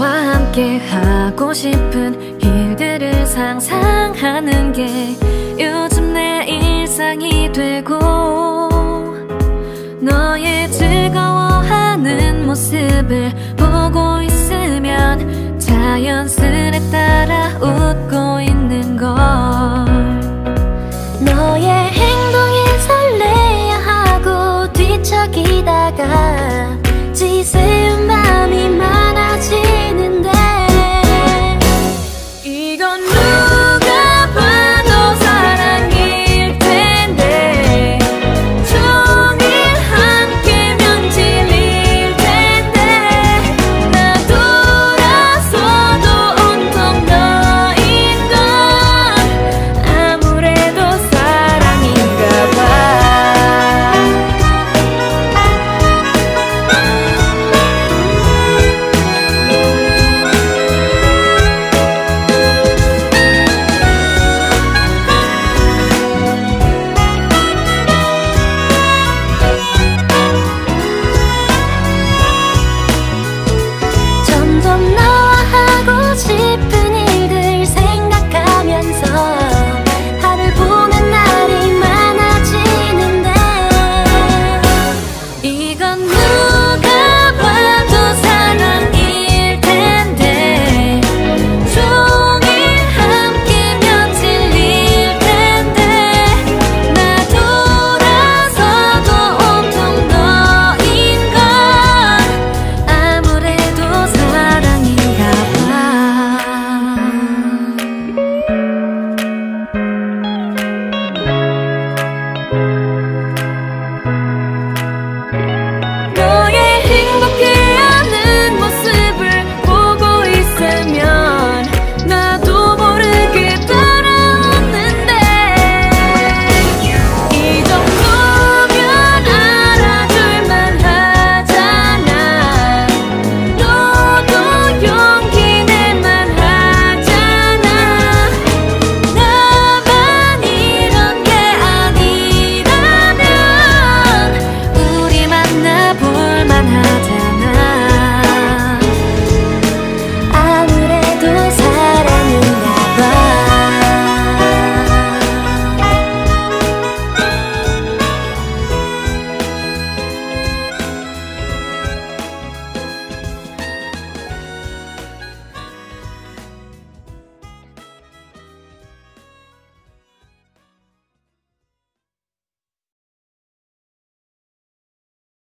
너와 함께 하고 싶은 일들을 상상하는 게